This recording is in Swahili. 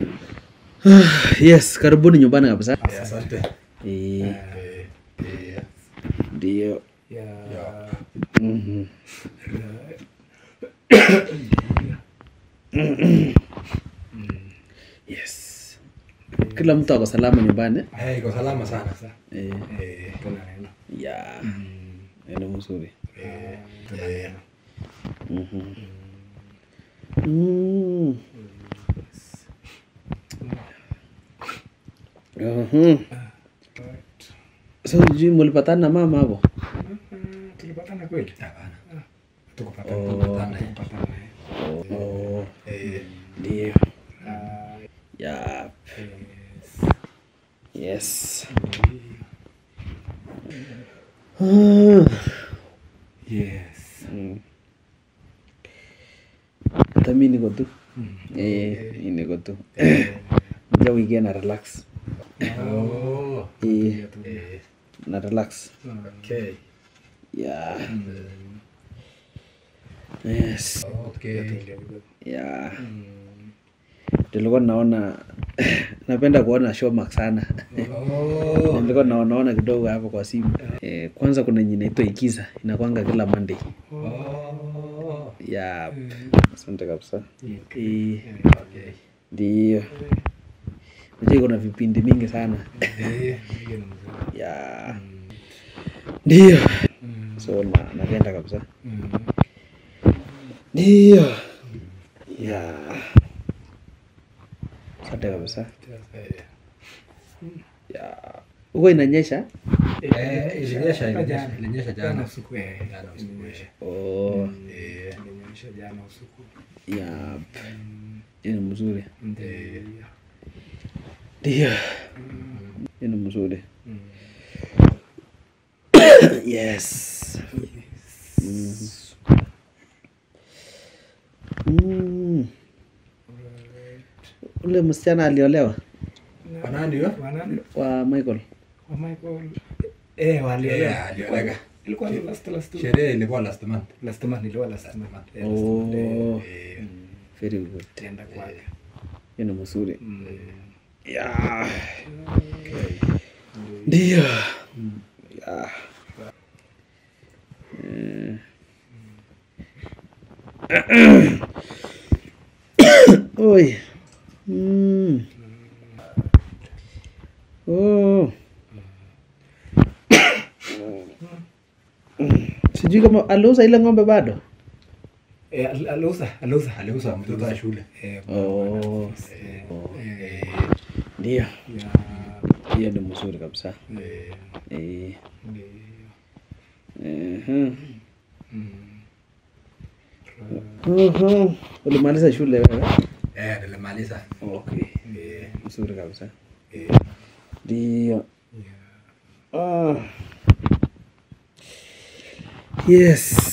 yes karibuni nyumbani kabisa asante Eh, Eh, eh, ndio ya. Mhm. yes. Kila mtu ako salama nyumbani Eh, iko salama sana eh, Eh, ya ni mzuri eh, eh, Mhm. Mm. Mhm. so sijui mulipatana na mama hapo tulipatana kweli hapana. tukupatana Oh. tukupatana tukupatana eh. Oh, Eh, ndio Ah, ya yes. yes Ah. Yes. Mm. hata mi niko tu Eh, mi niko tu ja wiki na relax oh, Eh, eh, na relax. Okay. ya. Yes. Okay. ya. Tulikuwa naona napenda kuona showmax sana. Oh, nilikuwa naonaona kidogo hapo kwa simu eh, kwanza kuna yenye inaitwa ikiza inakwanga kila monday oh, yeah. asante kabisa Eh, okay. Ndio najua kuna vipindi mingi sana. Eh, ndio. So na, napenda kabisa. Ndio. Ya. Asante kabisa. Ya. Huko inanyesha? Eh, ilinyesha, ilinyesha, ilinyesha Jana. Jana. usiku eh. Jana usiku, oh, Eh, Ilinyesha jana usiku. ya. Ni mzuri. Ndio hiyo ni mzuri yes Mm. Mm. ule msichana aliolewa Kwa nani? Wa michael Wa Michael. Eh, waliolewa. Eh, aliolewa. Ilikuwa last last sherehe ilikuwa last month last month ilikuwa last month. Eh, Oh. eh. Eh, very good Tenda kwake. hiyo ni mzuri Mm. Ya ndio ya Eh. oi Mm. Oh. sijui kama aliuza ile ng'ombe bado Eh, aliuza, aliuza. aliuza mtoto wa shule Eh, Oh. eh, Ya, hiyo ni mzuri kabisa. Eh, Eh. ndio. Mhm. Mm. Mhm. ulimaliza shule wewe? Eh, nilimaliza. Okay. Eh, mzuri kabisa. Eh, ndio. Ah. yes